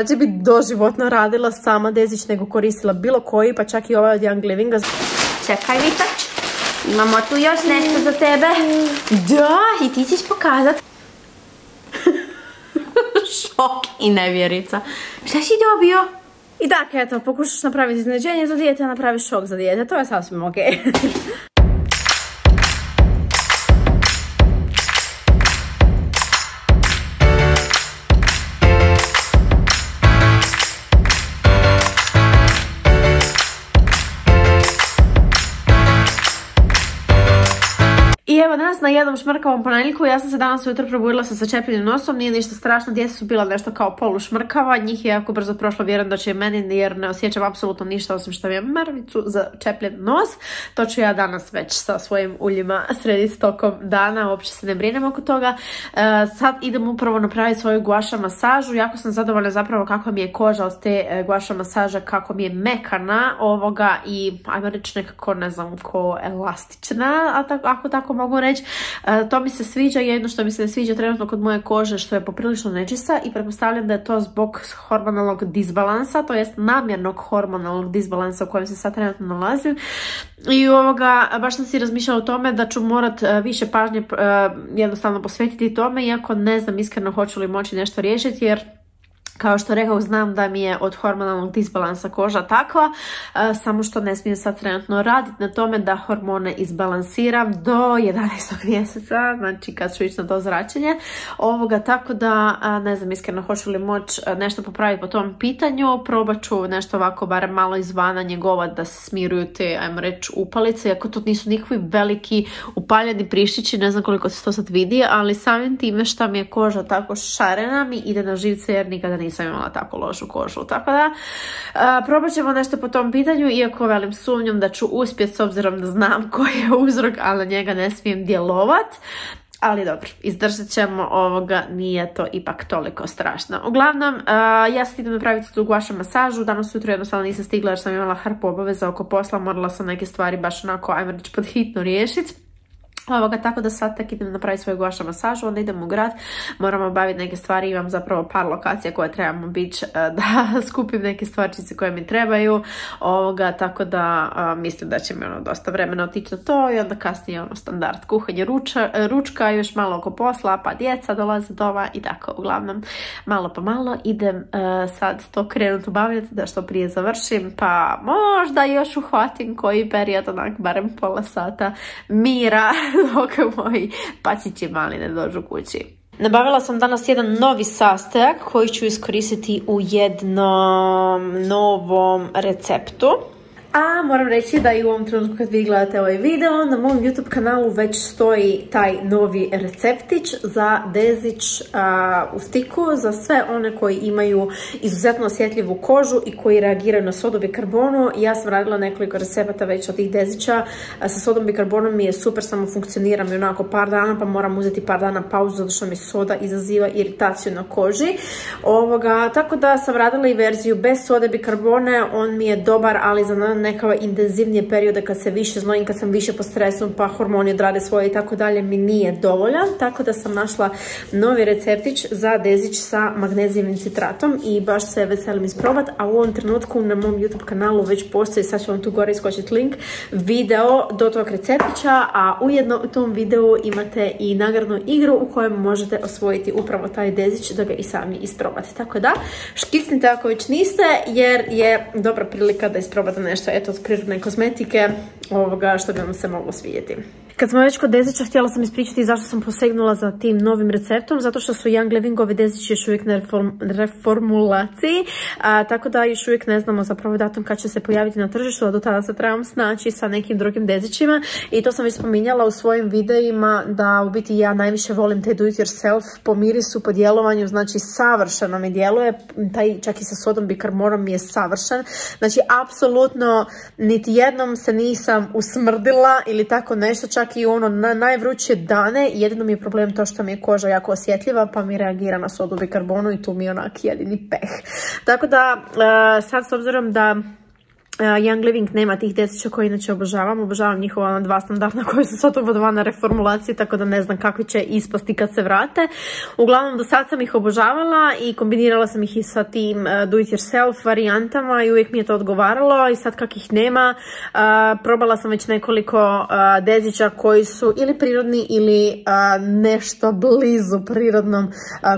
Znači bi doživotno radila sama Dezić nego koristila bilo koji, pa čak i ovaj od Young Livinga. Čekaj Vitač, imamo tu još nešto za tebe. Da, i ti ćeš pokazat. Šok i nevjerica. Šta si dobio? I tak, eto, pokušaš napraviti iznenađenje za dijete, a napraviš šok za dijete, to je sasvim okej. evo nas na jednom šmrkavom ponedjeljku, ja sam se danas ujutro probudila sa začepljenim nosom, nije ništa strašno, djeca su bila nešto kao polu šmrkava, njih je jako brzo prošlo, vjerujem da će meni jer ne osjećam apsolutno ništa osim što imam mrvicu za čepljen nos. To ću ja danas već sa svojim uljima srediti tokom dana, uopće se ne brinem oko toga. E, sad idem upravo napraviti svoju guaša masažu, jako sam zadovoljna zapravo kako mi je koža od te e, guaša masaža, kako mi je mekana ovoga i ajmo reći nekako ne znam ko elastična, ako tako mogu. E, to mi se sviđa, jedno što mi se ne sviđa trenutno kod moje kože što je poprilično nečista i pretpostavljam da je to zbog hormonalnog disbalansa, to jest namjernog hormonalnog disbalansa u kojem se sad trenutno nalazim. I ovoga, baš sam si razmišljala o tome da ću morat e, više pažnje e, jednostavno posvetiti tome, iako ne znam iskreno hoću li moći nešto riješiti, jer kao što rekao, znam da mi je od hormonalnog disbalansa koža takva, e, samo što ne smijem sad trenutno raditi na tome da hormone izbalansiram do 11. mjeseca, znači kad ću ići na to zračenje ovoga, tako da ne znam iskreno hoću li moći e, nešto popraviti po tom pitanju, probat ću nešto ovako barem malo izvana njegovat da se smiruju te, ajmo reći, upalice, iako to nisu nikakvi veliki upaljeni prištići, ne znam koliko se to sad vidi, ali samim time što mi je koža tako šarena mi ide na živce jer nikada nisam imala tako lošu kožu. Tako da, probat ćemo nešto po tom pitanju, iako velim sumnjom da ću uspjeti s obzirom da znam koji je uzrok, ali na njega ne smijem djelovat. Ali dobro, izdržat ćemo ovoga, nije to ipak toliko strašno. Uglavnom, ja sam idem napraviti tu guaša masažu, danas jutro jednostavno nisam stigla jer sam imala hrpu obaveza oko posla, morala sam neke stvari baš onako, ajmo reći, pod hitno riješiti. Ovoga, tako da sad tek idem napraviti svoju guaša masažu, onda idem u grad, moramo obaviti neke stvari, imam zapravo par lokacija koje trebamo biti e, da skupim neke stvarčice koje mi trebaju, ovoga, tako da mislim da će mi ono dosta vremena otići na to i onda kasnije ono standard kuhanje ruča, ručka, još malo oko posla, pa djeca dolaze doma i tako, uglavnom malo po malo idem e, sad to krenuti obavljati da što prije završim, pa možda još uhvatim koji period, onak barem pola sata mira dok moji pačići mali ne dođu kući. Nabavila sam danas jedan novi sastojak koji ću iskoristiti u jednom novom receptu. A moram reći da i u ovom trenutku kad vi gledate ovaj video, na mom YouTube kanalu već stoji taj novi receptić za dezić u stiku, za sve one koji imaju izuzetno osjetljivu kožu i koji reagiraju na sodom bikarbonu. Ja sam radila nekoliko recepata već od tih dezića. sa sodom bikarbonom mi je super, samo funkcionira mi onako par dana, pa moram uzeti par dana pauzu zato što mi soda izaziva iritaciju na koži. Tako da sam radila i verziju bez sode bikarbone, on mi je dobar, ali za neka intenzivnije periode kad se više znojim, kad sam više po stresu pa hormoni odrade svoje i tako dalje mi nije dovoljan. Tako da sam našla novi receptić za dezić sa magnezijevim citratom i baš se veselim isprobat. A u ovom trenutku na mom YouTube kanalu već postoji, sad ću vam tu gore iskočiti link, video do tog receptića, a ujedno u tom videu imate i nagradnu igru u kojem možete osvojiti upravo taj dezić da ga i sami isprobate. Tako da, škicnite ako već niste, jer je dobra prilika da isprobate nešto eto od prirodne kozmetike ovoga što bi vam se moglo svidjeti. Kad smo već kod dezića, htjela sam ispričati zašto sam posegnula za tim novim receptom, zato što su Young Livingovi dezići još uvijek na reformulaciji, tako da još uvijek ne znamo zapravo datum kad će se pojaviti na tržištu, a do tada se trebam snaći sa nekim drugim dezićima. I to sam već spominjala u svojim videima da u biti ja najviše volim te do it yourself po mirisu, po djelovanju, znači savršeno mi djeluje, taj čak i sa sodom bikarbonom mi je savršen, znači apsolutno niti jednom se nisam usmrdila ili tako nešto, čak i ono na najvruće dane, jedino mi je problem to što mi je koža jako osjetljiva pa mi reagira na sodu bikarbonu i tu mi je onak jedini peh. Tako da, sad s obzirom da Young Living nema tih deseća koje inače obožavam, obožavam njihova dva standardna koje su sad na reformulaciji, tako da ne znam kakvi će ispasti kad se vrate. Uglavnom, do sad sam ih obožavala i kombinirala sam ih i sa tim do it yourself varijantama i uvijek mi je to odgovaralo i sad kak ih nema, probala sam već nekoliko dezića koji su ili prirodni ili nešto blizu prirodnom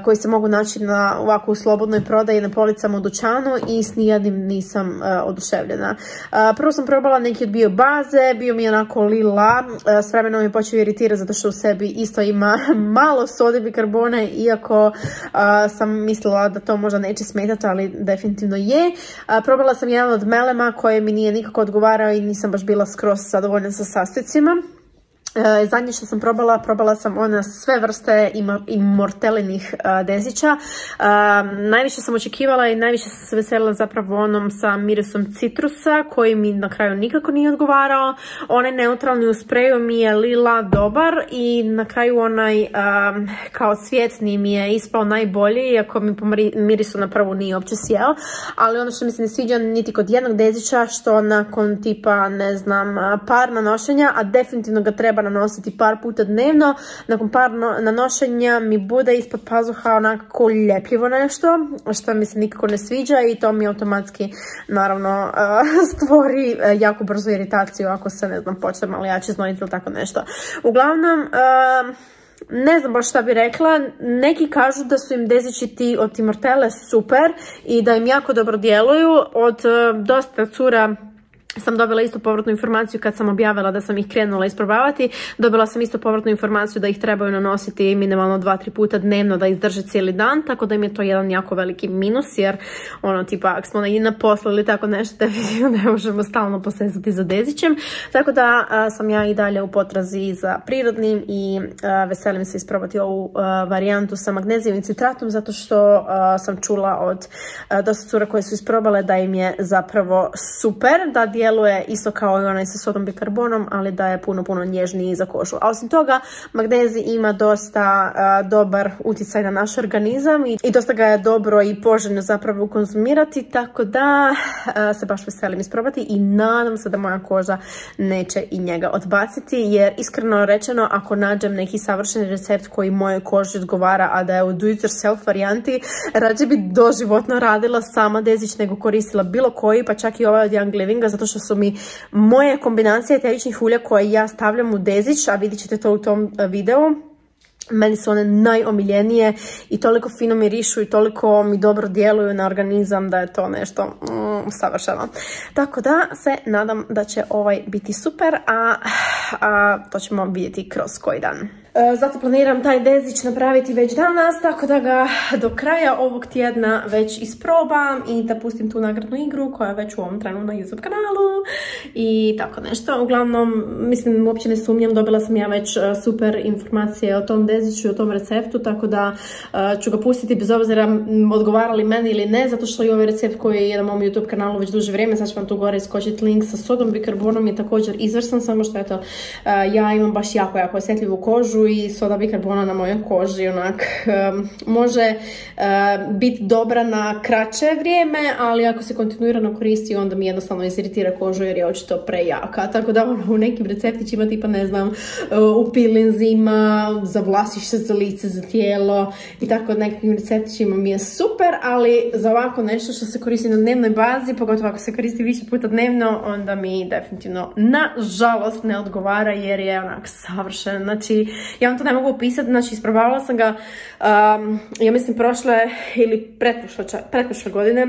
koji se mogu naći na ovako u slobodnoj prodaji na policama u dućanu i s nijednim nisam oduševljena. Prvo sam probala neki od bio baze, bio mi onako lila, s vremenom je počeo iritirati zato što u sebi isto ima malo sode bikarbone, iako sam mislila da to možda neće smetati, ali definitivno je. Probala sam jedan od melema koje mi nije nikako odgovarao i nisam baš bila skroz zadovoljna sa sastojcima. E, zadnje što sam probala, probala sam ona sve vrste imortelinih e, dezića. E, najviše sam očekivala i najviše sam se veselila zapravo onom sa mirisom citrusa koji mi na kraju nikako nije odgovarao. Onaj neutralni u spreju mi je lila dobar i na kraju onaj kao cvjetni mi je ispao najbolji iako mi po mirisu na prvu nije uopće sjeo. Ali ono što mi se ne sviđa niti kod jednog dezića što nakon tipa ne znam par nanošenja, a definitivno ga treba nanositi par puta dnevno. Nakon par nanošenja mi bude ispod pazuha onako ljepljivo nešto, što mi se nikako ne sviđa i to mi automatski naravno stvori e, jako brzo iritaciju ako se ne znam počne malo jače znojiti ili tako nešto. Uglavnom, ne znam baš šta bi rekla, neki kažu da su im dezići ti od Timortele super i da im jako dobro djeluju. Od e, dosta cura sam dobila isto povratnu informaciju kad sam objavila da sam ih krenula isprobavati. Dobila sam isto povratnu informaciju da ih trebaju nanositi minimalno 2-3 puta dnevno da izdrže cijeli dan, tako da im je to jedan jako veliki minus jer ono tipa ako smo na poslu ili tako nešto definitivno ne možemo stalno posezati za dezićem. Tako da sam ja i dalje u potrazi za prirodnim i veselim se isprobati ovu varijantu sa magnezijevim citratom zato što sam čula od dosta cura koje su isprobale da im je zapravo super, da djeluje isto kao i onaj sa sodom bikarbonom, ali da je puno, puno nježniji za kožu. A osim toga, magnezij ima dosta dobar utjecaj na naš organizam i, dosta ga je dobro i poželjno zapravo konzumirati, tako da se baš veselim isprobati i nadam se da moja koža neće i njega odbaciti, jer iskreno rečeno, ako nađem neki savršeni recept koji mojoj koži odgovara, a da je u do it yourself varijanti, rađe bi doživotno radila sama dezić nego koristila bilo koji, pa čak i ovaj od Young Livinga, zato što su mi moje kombinacije eteričnih ulja koje ja stavljam u dezić, a vidjet ćete to u tom e, videu, meni su one najomiljenije i toliko fino mirišu i toliko mi dobro djeluju na organizam da je to nešto mm, savršeno. Tako da se nadam da će ovaj biti super, a, a to ćemo vidjeti kroz koji dan. E, zato planiram taj dezić napraviti već danas, tako da ga do kraja ovog tjedna već isprobam i da pustim tu nagradnu igru koja je već u ovom trenu na YouTube kanalu i tako nešto. Uglavnom, mislim, uopće ne sumnjam, dobila sam ja već e, super informacije o tom deziću i o tom receptu, tako da e, ću ga pustiti bez obzira odgovarali meni ili ne, zato što i ovaj recept koji je na mom YouTube kanalu već duže vrijeme, sad ću vam tu gore iskočiti link sa sodom bikarbonom je također izvrsan, samo što ja imam baš jako, jako osjetljivu kožu i soda bikarbona na mojoj koži onak može biti dobra na kraće vrijeme, ali ako se kontinuirano koristi onda mi jednostavno izritira kožu jer je očito prejaka. Tako da ono, u nekim receptićima tipa ne znam u pilinzima, zavlasiš se za lice, za tijelo i tako nekim receptićima mi je super, ali za ovako nešto što se koristi na dnevnoj bazi, pogotovo ako se koristi više puta dnevno, onda mi definitivno nažalost ne odgovara jer je onak savršen. Znači, ja vam to ne mogu opisati, znači isprobavala sam ga, ja mislim prošle ili pretprošle godine,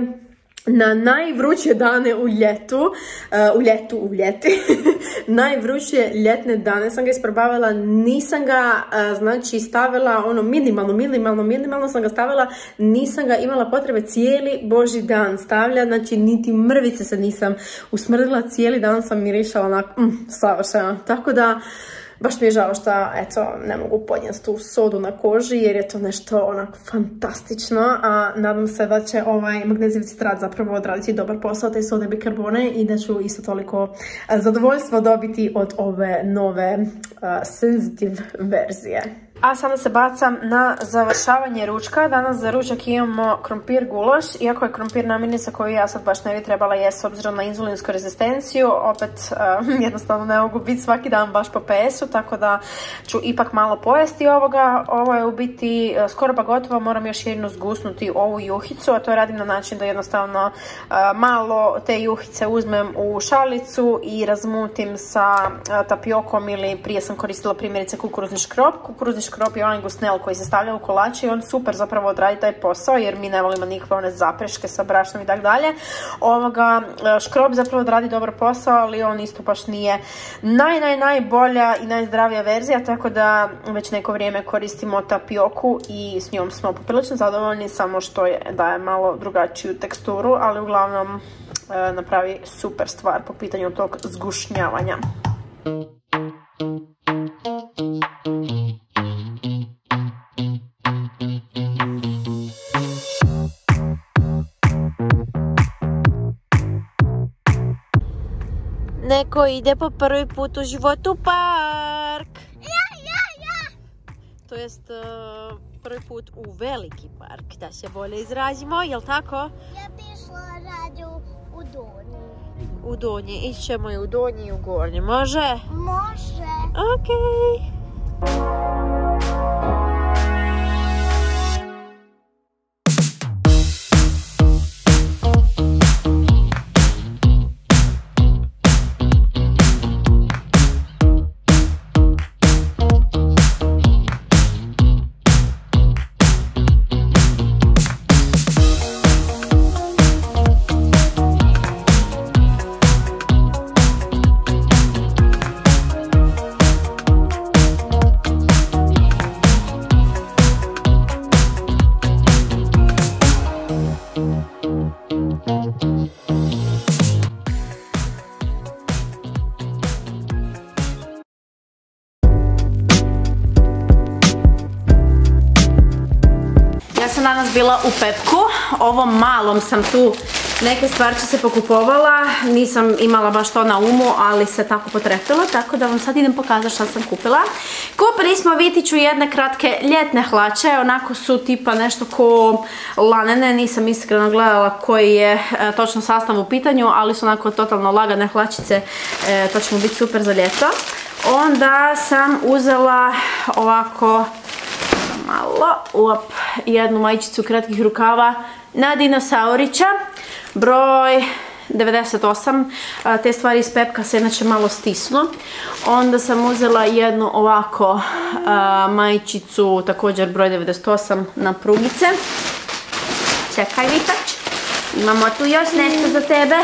na najvruće dane u ljetu, uh, u ljetu, u ljeti, najvruće ljetne dane sam ga isprobavala, nisam ga, uh, znači, stavila ono minimalno, minimalno, minimalno sam ga stavila, nisam ga imala potrebe cijeli boži dan stavlja, znači, niti mrvice se nisam usmrdila, cijeli dan sam mirišala onak, mm, savršeno, tako da, baš mi je žao što, eto, ne mogu podnijeti tu sodu na koži jer je to nešto onak fantastično, a nadam se da će ovaj magnezijev citrat zapravo odraditi dobar posao te sode bikarbone i da ću isto toliko zadovoljstvo dobiti od ove nove sensitive verzije. A sada se bacam na završavanje ručka. Danas za ručak imamo krompir guloš. Iako je krompir namirnica koju ja sad baš ne bi trebala jest s obzirom na inzulinsku rezistenciju. Opet jednostavno ne mogu biti svaki dan baš po PS-u, tako da ću ipak malo pojesti ovoga. Ovo je u biti e, skoro pa gotovo, moram još jednu zgusnuti ovu juhicu, a to radim na način da jednostavno e, malo te juhice uzmem u šalicu i razmutim sa e, tapiokom ili prije sam koristila primjerice kukuruzni škrop. Kukuruzni škrop je onaj gusnel koji se stavlja u kolače i on super zapravo odradi taj posao jer mi ne volimo nikakve one zapreške sa brašnom i tako dalje. Ovoga škrop zapravo odradi dobar posao, ali on isto baš nije naj, naj, najbolja i najzdravija verzija, tako da već neko vrijeme koristimo tapioku i s njom smo poprilično zadovoljni, samo što je, daje malo drugačiju teksturu, ali uglavnom e, napravi super stvar po pitanju tog zgušnjavanja. Neko ide po prvi put u životu u park. Ja, ja, ja. To jest e, prvi put u veliki park, da se bolje izrazimo, jel tako? Ja bi išla radiju u Donji. U donji, ićemo i u donji i u gornji, može? Može. Okej. Ja bila u Pepku, ovom malom sam tu neke stvarče se pokupovala, nisam imala baš to na umu, ali se tako potrefilo, tako da vam sad idem pokazati šta sam kupila. Kupili smo Vitiću jedne kratke ljetne hlače, onako su tipa nešto ko lanene, nisam iskreno gledala koji je e, točno sastav u pitanju, ali su onako totalno lagane hlačice, e, to će mu biti super za ljeto. Onda sam uzela ovako malo, up, jednu majičicu kratkih rukava na dinosaurića, broj 98, a, te stvari iz pepka se inače malo stisnu. Onda sam uzela jednu ovako a, majičicu, također broj 98 na prugice. Čekaj Vitač. Imamo tu još nešto za tebe.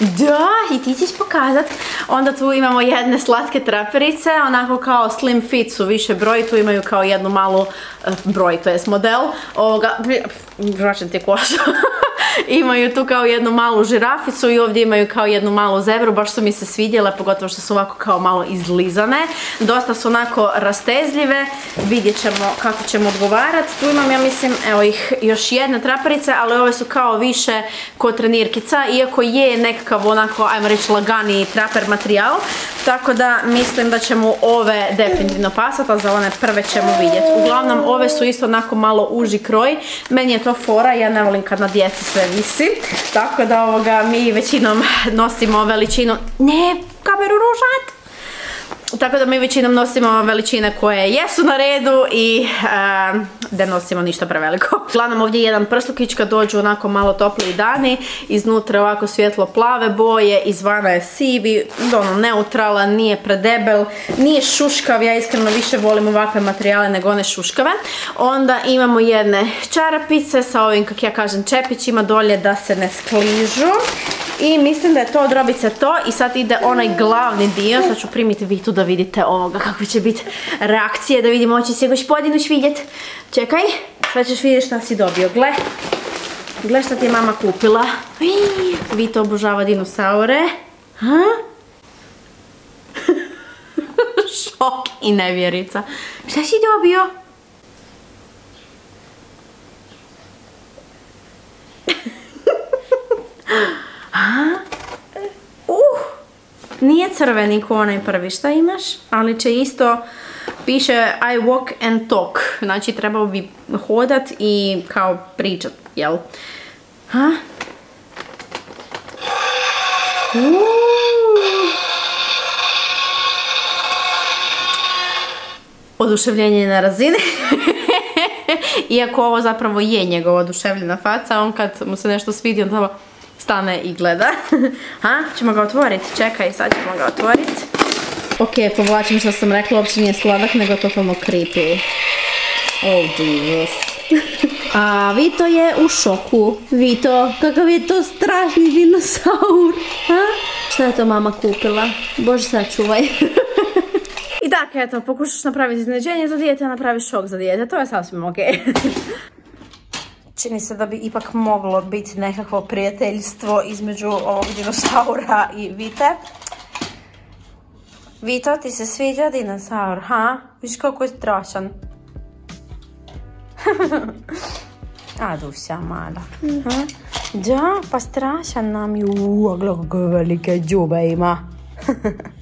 Da, i ti ćeš pokazat. Onda tu imamo jedne slatke traperice, onako kao slim fit su više broj, tu imaju kao jednu malu eh, broj, to jest model. Ovoga, vraćam ti košu. imaju tu kao jednu malu žiraficu i ovdje imaju kao jednu malu zebru, baš su mi se svidjele, pogotovo što su ovako kao malo izlizane. Dosta su onako rastezljive, vidjet ćemo kako ćemo odgovarati. Tu imam, ja mislim, evo ih još jedne traperice, ali ove su kao više kod trenirkica, iako je nekakav onako, ajmo reći, lagani traper materijal. Tako da mislim da ćemo ove definitivno pasati, a za one prve ćemo vidjeti. Uglavnom, ove su isto onako malo uži kroj. Meni je to fora, ja ne volim kad na djeci sve visi. Tako da ovoga, mi većinom nosimo veličinu... Ne, kameru ružat! Tako da mi većinom nosimo veličine koje jesu na redu i da nosimo ništa preveliko. Uglavnom ovdje je jedan prslukić kad dođu onako malo topliji dani, iznutra ovako svjetlo plave boje, izvana je sivi, ono neutralan, nije predebel, nije šuškav, ja iskreno više volim ovakve materijale nego one šuškave. Onda imamo jedne čarapice sa ovim, kak ja kažem, čepićima dolje da se ne skližu. I mislim da je to od robice to i sad ide onaj glavni dio, sad ću primiti Vitu da vidite ovoga kako će biti reakcije, da vidimo hoće se gospodinu vidjet. Čekaj, sad ćeš vidjeti šta si dobio, gle. Gle šta ti je mama kupila. Vito obožava dinosaure. Ha? Šok i nevjerica. Šta si dobio? A? Uh, nije crveni ko onaj prvi šta imaš, ali će isto piše I walk and talk. Znači trebao bi hodat i kao pričat, jel? Ha? Oduševljenje je na razini. Iako ovo zapravo je njegova oduševljena faca, on kad mu se nešto svidi, on tamo stane i gleda. ha, ćemo ga otvoriti, čekaj, sad ćemo ga otvoriti. Ok, povlačim što sam rekla, uopće nije sladak, nego totalno creepy. Oh, Jesus. A Vito je u šoku. Vito, kakav je to strašni dinosaur. Ha? Šta je to mama kupila? Bože, sačuvaj. I tako, eto, pokušaš napraviti iznenađenje za dijete, a napraviš šok za dijete. To je sasvim ok. Čini se da bi ipak moglo biti nekakvo prijateljstvo između ovog dinosaura i Vite. Vito, ti se sviđa dinosaur, ha? Viš kako je strašan. A, Duša mala. Da, pa strašan nam je. Uuu, gledaj kako velike džube ima.